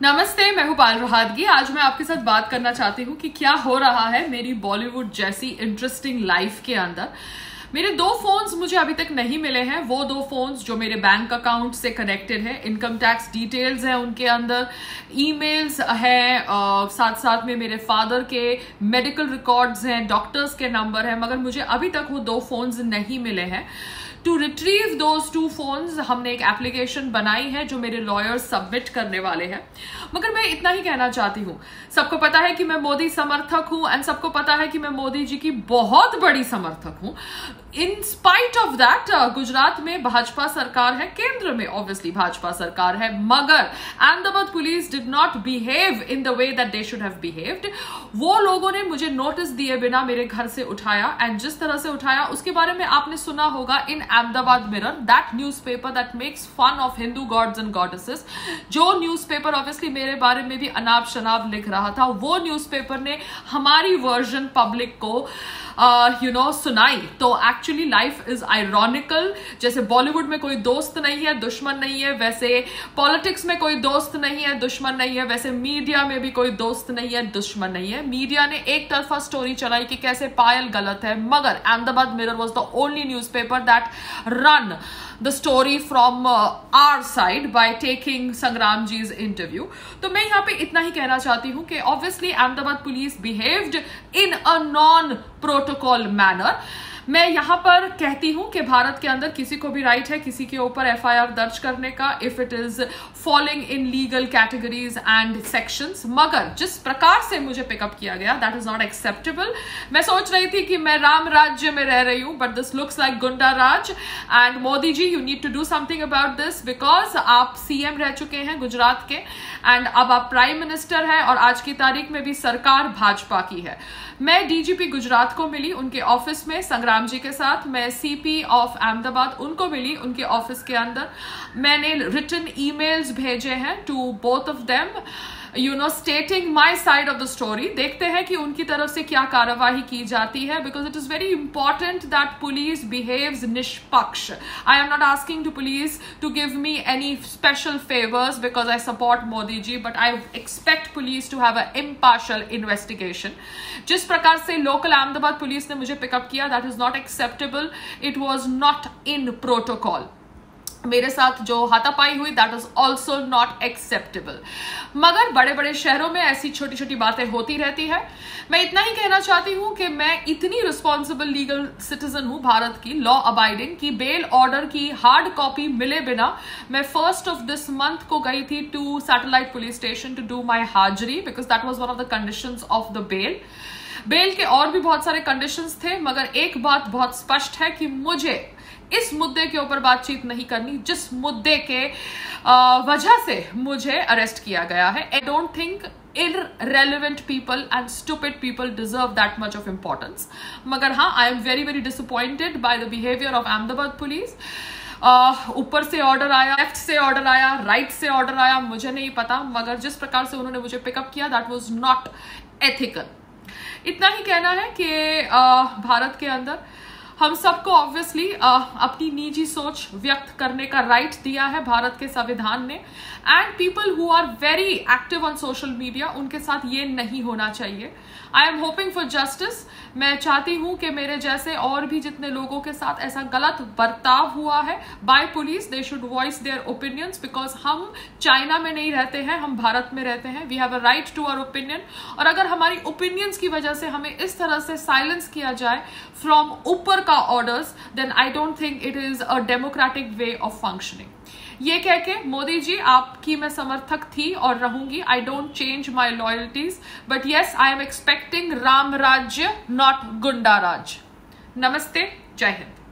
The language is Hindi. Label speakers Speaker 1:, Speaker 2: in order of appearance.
Speaker 1: नमस्ते, मैं हूँ पाल रोहादगी। आज मैं आपके साथ बात करना चाहती हूँ कि क्या हो रहा है मेरी बॉलीवुड जैसी इंटरेस्टिंग लाइफ के अंदर। मेरे दो फोन्स मुझे अभी तक नहीं मिले हैं। वो दो फोन्स जो मेरे बैंक अकाउंट से कनेक्टेड है इनकम टैक्स डिटेल्स हैं उनके अंदर ईमेल्स हैं साथ साथ में मेरे फादर के मेडिकल रिकॉर्ड्स हैं डॉक्टर्स के नंबर हैं, मगर मुझे अभी तक वो दो फोन्स नहीं मिले हैं। To retrieve those two phones हमने एक एप्लीकेशन बनाई है जो मेरे लॉयर्स सबमिट करने वाले हैं। मगर मैं इतना ही कहना चाहती हूँ। सबको पता है कि मैं मोदी समर्थक हूँ एंड सबको पता है कि मैं मोदी जी की बहुत बड़ी समर्थक हूँ। In spite of that Gujarat में भाजपा सरकार है, केंद्र में ऑब्वियसली भाजपा सरकार है, मगर Ahmedabad police did not behave in the way that they should have behaved वो लोगों ने मुझे नोटिस दिए बिना मेरे घर से उठाया एंड जिस तरह से उठाया, उसके बारे में आपने सुना होगा in Ahmedabad Mirror that newspaper that makes fun of Hindu gods and goddesses जो न्यूज़ पेपर ऑब्वियसली मेरे बारे में भी अनाब शनाब लिख रहा था, वो न्यूज़ पेपर ने हमारी वर्जन पब्लिक को यू नो सुनाई। तो एक्चुअली लाइफ इज़ आयरॉनिकल जैसे बॉलीवुड में कोई दोस्त नहीं है, दुश्मन नहीं है, वैसे पॉलिटिक्स में कोई दोस्त नहीं है, दुश्मन नहीं है, वैसे मीडिया में भी कोई दोस्त नहीं है, दुश्मन नहीं है। मीडिया ने एक तरफा स्टोरी चलाई कि कैसे पायल गलत है, मगर Ahmedabad Mirror was the only newspaper that ran the story from our side by taking Sangram जीज interview तो मैं यहाँ पे इतना ही कहना चाहती हूँ कि obviously Ahmedabad police behaved in a non protocol manner मैं यहाँ पर कहती हूँ कि भारत के अंदर किसी को भी राइट है, किसी के ऊपर एफआईआर दर्ज करने का if it is following in legal categories and sections मगर जिस प्रकार से मुझे पिकअप किया गया दैट इज़ नॉट एक्सेप्टेबल मैं सोच रही थी कि मैं राम राज्य में रह रही हूँ but this looks like goonda Raj and Modi ji you need to do something about this because आप सीएम रह चुके हैं गुजरात के एंड अब आप प्राइम मिनिस्टर हैं और आज की तारीख में भी सरकार भाजपा की है। मैं डीजीपी गुजरात को मिली, उनके ऑफ़िस में संग्राम जी के साथ मैं सीपी ऑफ़ अहमदाबाद उनको मिली उनके ऑफ़िस के अंदर। मैंने रिटर्न ईमेल्स भेजे हैं to both of them you know stating my side of the story देखते हैं कि उनकी तरफ़ से क्या कार्यवाही की जाती है because it is very important that police behaves निष्पक्ष I am not asking to police to give me any special favours because I support Modi ji but I expect police to have a impartial investigation जिस प्रकार से लोकल अहमदाबाद पुलिस ने मुझे पिकअप किया that is not acceptable it was not in protocol मेरे साथ जो हाथापाई हुई that is also not acceptable मगर बड़े बड़े शहरों में ऐसी छोटी छोटी बातें होती रहती है। मैं इतना ही कहना चाहती हूँ कि मैं इतनी रिस्पॉन्सिबल लीगल सिटीजन हूँ भारत की लॉ अबाइडिंग की बेल ऑर्डर की हार्ड कॉपी मिले बिना मैं फ़र्स्ट ऑफ़ दिस मंथ को गई थी to Satellite police station to do my हाजरी because that was one of the condition of the bail bail के और भी बहुत सारे कंडीशंस थे, मगर एक बात बहुत स्पष्ट है कि मुझे इस मुद्दे के ऊपर बातचीत नहीं करनी जिस मुद्दे के वजह से मुझे अरेस्ट किया गया है। I don't think irrelevant people and stupid people deserve that much of importance. मगर हाँ I am very very disappointed by the behaviour of Ahmedabad police ऊपर से ऑर्डर आया लेफ़्ट से ऑर्डर आया राइट right से ऑर्डर आया मुझे नहीं पता मगर जिस प्रकार से उन्होंने मुझे पिकअप किया दैट वॉज़ नॉट एथिकल इतना ही कहना है कि uh, भारत के अंदर हम सबको ऑब्वियसली अपनी निजी सोच व्यक्त करने का राइट दिया है भारत के संविधान ने। And people who are very active on social media उनके साथ ये नहीं होना चाहिए। I am hoping for justice मैं चाहती हूँ कि मेरे जैसे और भी जितने लोगों के साथ ऐसा गलत बर्ताव हुआ है by police they should voice their opinions because हम चाइना में नहीं रहते हैं, हम भारत में रहते हैं। We have a right to our opinion और अगर हमारी ओपिनियंस की वजह से हमें इस तरह से साइलेंस किया जाए फ्रॉम ऊपर का orders then I don't think it is a democratic way of functioning ये कह के, मोदी जी, आपकी मैं समर्थक थी और रहूँगी। I don't change my loyalties but yes I am expecting Ram Rajya not goonda राज नमस्ते, जय हिंद।